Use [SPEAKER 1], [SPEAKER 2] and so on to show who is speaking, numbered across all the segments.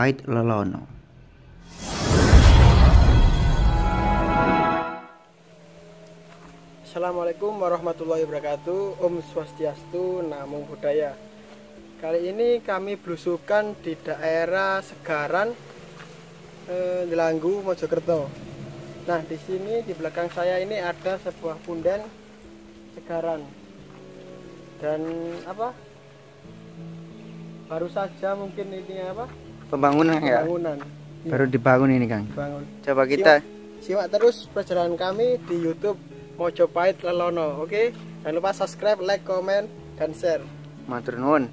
[SPEAKER 1] Mojopahit Lelono.
[SPEAKER 2] Assalamualaikum warahmatullahi wabarakatuh. Om Swastiastu, Namo Buddhaya. Kali ini kami belusukan di daerah Segaran eh, Delanggu, Mojokerto. Nah di sini di belakang saya ini ada sebuah punden Segaran. Dan apa? Baru saja mungkin ini apa
[SPEAKER 1] Pembangunan ya?
[SPEAKER 2] Pembangunan
[SPEAKER 1] Baru dibangun ini Kang.
[SPEAKER 2] Bangun
[SPEAKER 1] Coba kita
[SPEAKER 2] Simak terus perjalanan kami di YouTube Mojopahit Lelono. Oke, jangan lupa subscribe, like, komen, dan share.
[SPEAKER 1] matur nuwun.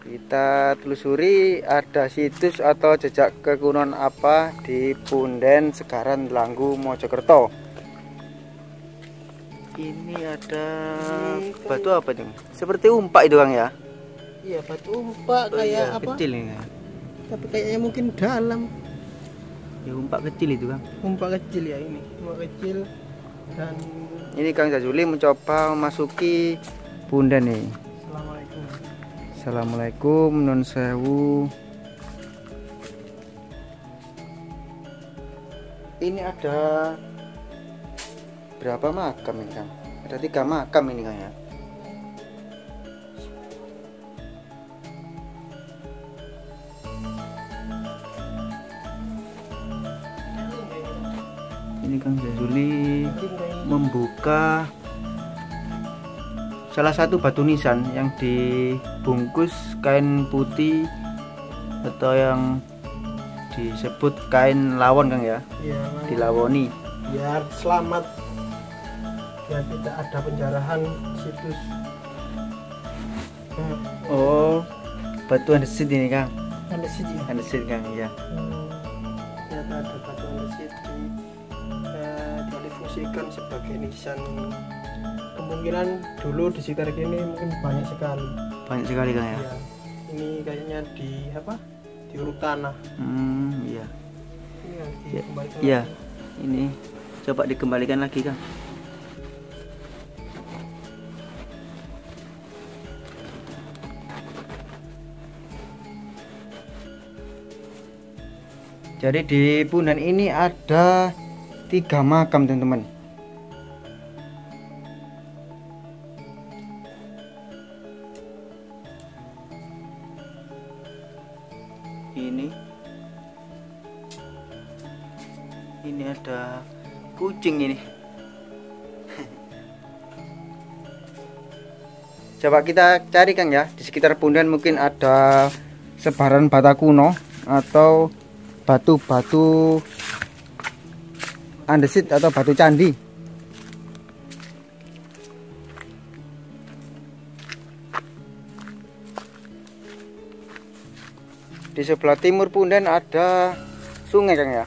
[SPEAKER 1] Kita telusuri ada situs atau jejak kekunon apa di Punden Segaran Langgu Mojokerto. Ini ada
[SPEAKER 2] Ini kan-
[SPEAKER 1] batu apa itu? Seperti umpak itu Kang ya?
[SPEAKER 2] Iya, batu umpak
[SPEAKER 1] Oh
[SPEAKER 2] kayak
[SPEAKER 1] iya,
[SPEAKER 2] apa?
[SPEAKER 1] Kecil ini. Kang.
[SPEAKER 2] Tapi kayaknya mungkin dalam.
[SPEAKER 1] Ya umpak kecil itu Kang.
[SPEAKER 2] Umpak kecil ya ini, umpak kecil dan
[SPEAKER 1] Ini Kang Jazuli mencoba memasuki Punden nih.
[SPEAKER 2] Assalamualaikum.
[SPEAKER 1] Assalamualaikum Nun Sewu. Ini ada berapa makam ini Kang? Ada tiga makam ini Kang ya. Ini Kang Jazuli membuka salah satu batu nisan yang dibungkus kain putih atau yang disebut kain lawon Kang ya?
[SPEAKER 2] Ya,
[SPEAKER 1] dilawoni.
[SPEAKER 2] Biar selamat. Biar tidak ada penjarahan situs. Nah,
[SPEAKER 1] oh batu andesit ini Kang?
[SPEAKER 2] Ada sini.
[SPEAKER 1] andesit Kang ya
[SPEAKER 2] Hmm, ternyata ada batu andesit di difungsikan sebagai nisan kemungkinan dulu di sekitar sini mungkin banyak sekali.
[SPEAKER 1] Banyak sekali Kang ya?
[SPEAKER 2] Ya ini kayaknya di apa? Diuruk tanah.
[SPEAKER 1] Hmm iya.
[SPEAKER 2] Ini yang
[SPEAKER 1] Ya, iya.
[SPEAKER 2] lagi.
[SPEAKER 1] ini coba dikembalikan lagi Kang Jadi di Punan ini ada tiga makam teman-teman. Ini, ini ada kucing ini. Coba kita cari Kang ya di sekitar Punan mungkin ada sebaran bata kuno atau batu-batu andesit atau batu candi. Di sebelah timur Punden ada sungai Kang ya.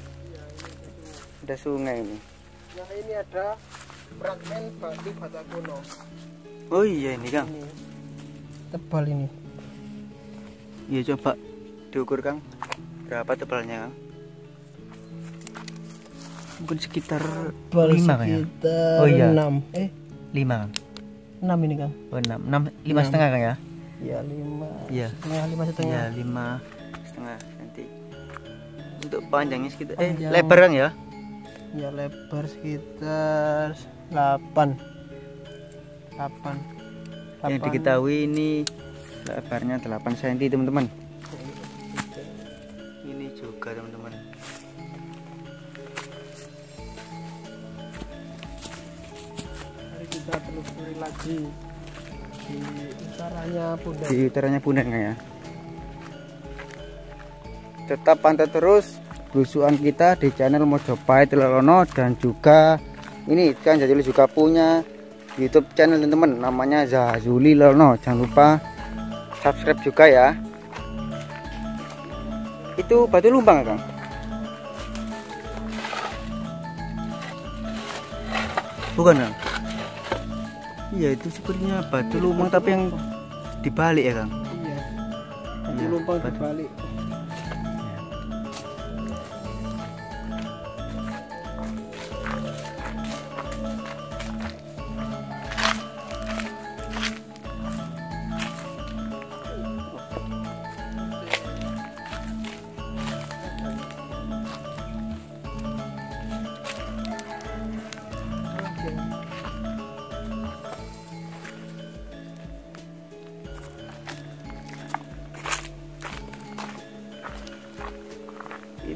[SPEAKER 1] Ada sungai ini.
[SPEAKER 2] nah ini ada fragmen batu bata kuno
[SPEAKER 1] Oh iya ini Kang.
[SPEAKER 2] ini tebal ini
[SPEAKER 1] Iya coba diukur Kang. Berapa tebalnya Kang? Mungkin sekitar
[SPEAKER 2] tebal
[SPEAKER 1] lima Kang ya?
[SPEAKER 2] sekitar
[SPEAKER 1] Oh, iya.
[SPEAKER 2] 6 eh
[SPEAKER 1] Lima Kang.
[SPEAKER 2] 6 ini kan
[SPEAKER 1] Oh enam, enam lima
[SPEAKER 2] Enam.
[SPEAKER 1] setengah Kang ya?
[SPEAKER 2] ya 5
[SPEAKER 1] Iya.
[SPEAKER 2] setengah 5 setengah
[SPEAKER 1] Iya lima setengah nanti. Untuk panjangnya sekitar eh
[SPEAKER 2] Panjang.
[SPEAKER 1] lebar Kang ya?
[SPEAKER 2] ya lebar sekitar 8 8
[SPEAKER 1] Yang diketahui ini lebarnya 8 cm teman-teman. Ini juga teman-teman.
[SPEAKER 2] Kita telusuri lagi di utaranya Bunda.
[SPEAKER 1] Di utaranya Punden ya. Tetap pantau terus belusuan kita di channel Mojopahit Lelono dan juga ini kan jadi juga punya YouTube channel teman-teman namanya Zazuli Lelono. Jangan lupa subscribe juga ya. Itu batu lumbang Kang. Bukan Kang. Iya itu sepertinya batu lumbang tapi yang dibalik ya Kang.
[SPEAKER 2] Iya. Batu
[SPEAKER 1] Iya,
[SPEAKER 2] lumpang dibalik.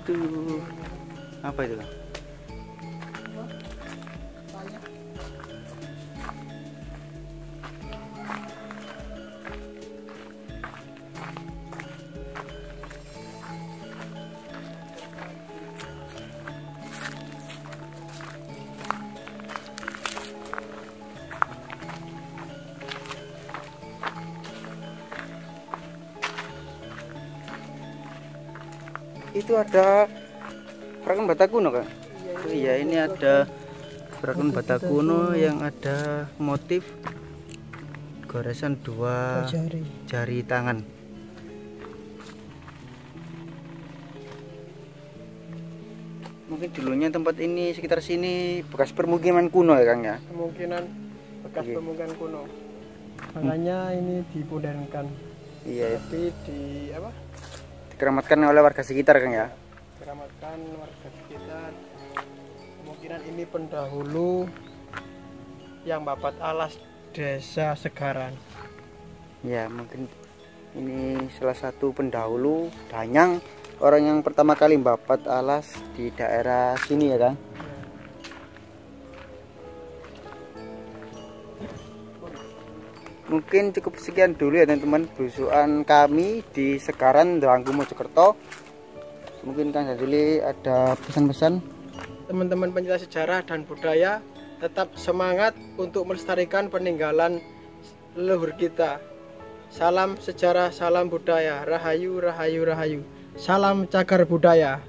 [SPEAKER 1] Itu apa itu Kang? Itu ada perakan bata kuno kan oh iya ini ada perakan bata kuno yang ada motif goresan dua
[SPEAKER 2] jari.
[SPEAKER 1] jari tangan. Mungkin dulunya tempat ini sekitar sini bekas permukiman kuno ya kang ya?
[SPEAKER 2] Kemungkinan bekas
[SPEAKER 1] Iya.
[SPEAKER 2] pemukiman kuno. Makanya ini dipodenkan
[SPEAKER 1] iya.
[SPEAKER 2] Tapi di apa
[SPEAKER 1] dikeramatkan oleh warga sekitar kang ya?
[SPEAKER 2] Keramatkan warga sekitar kemungkinan ini pendahulu yang babat alas desa Segaran.
[SPEAKER 1] Ya mungkin ini salah satu pendahulu danyang orang yang pertama kali babat alas di daerah sini ya kang mungkin cukup sekian dulu ya teman-teman belusuan kami di Sekaran Delanggu Mojokerto. Mungkin Kang Jajuli ada pesan-pesan?
[SPEAKER 2] Teman-teman pencinta sejarah dan budaya tetap semangat untuk melestarikan peninggalan leluhur kita. Salam sejarah salam budaya. Rahayu rahayu rahayu. Salam cagar budaya